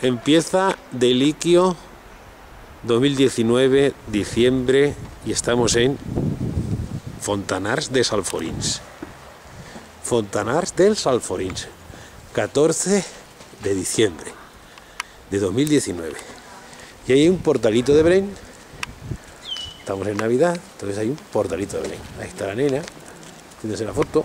Empieza Deliquio 2019, diciembre, y estamos en Fontanars de Salforins. Fontanars del Salforins, 14 de diciembre de 2019. Y hay un portalito de Bren. Estamos en Navidad, entonces hay un portalito de Bren. Ahí está la nena, haciéndose la foto.